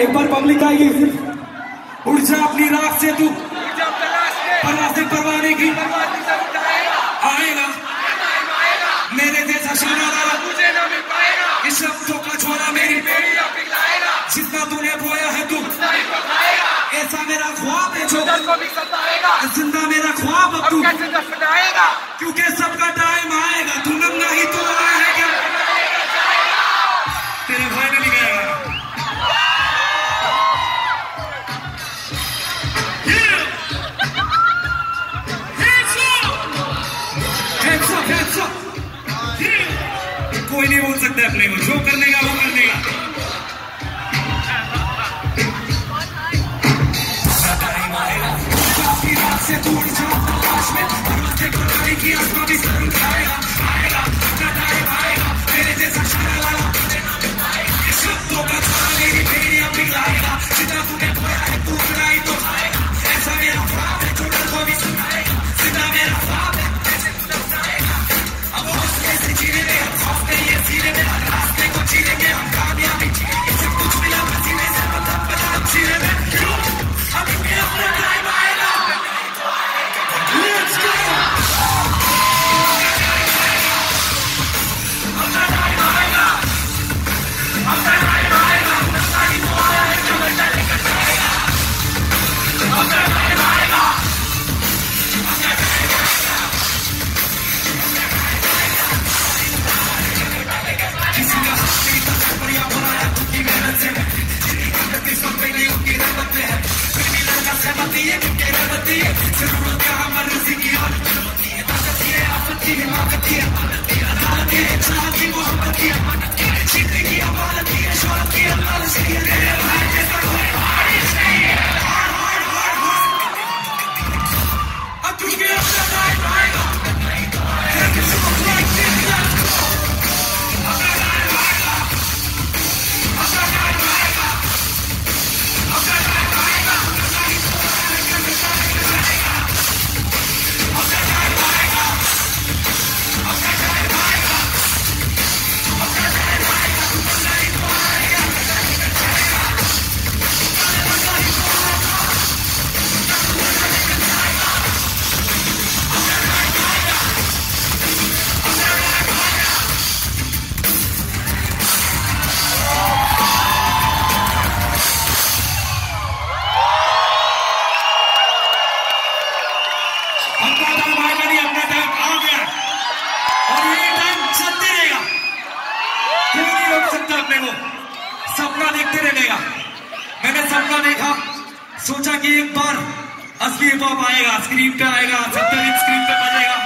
एक बार पब्लिक आएगी उड़ जा अपनी राख से तू परवासे परवाने की। आएगा। मेरे जैसा शाना वाला इस शब्दों का छोड़ा मेरी जितना तूने बोया है तू। ऐसा मेरा ख्वाब है जो ज़िंदा मेरा ख्वाब अब तू। क्योंकि सबका टाइम नहीं बोल सकता अपने को। जो करने का, वो करने का। को भी है है भी है Tírenme la radio. रहमती अपना को। सपना देखते रहेगा। मैंने सपना देखा। सोचा कि एक बार असली हिप आएगा स्क्रीन पे आएगा, सत्तर स्क्रीन पे बजेगा।